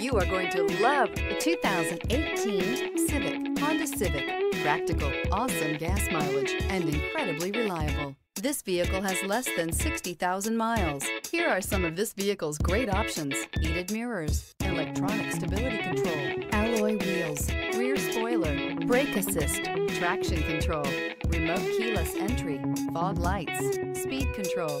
You are going to love the 2018 Civic, Honda Civic. Practical, awesome gas mileage, and incredibly reliable. This vehicle has less than 60,000 miles. Here are some of this vehicle's great options. Heated mirrors, electronic stability control, alloy wheels, rear spoiler, brake assist, traction control, remote keyless entry, fog lights, speed control,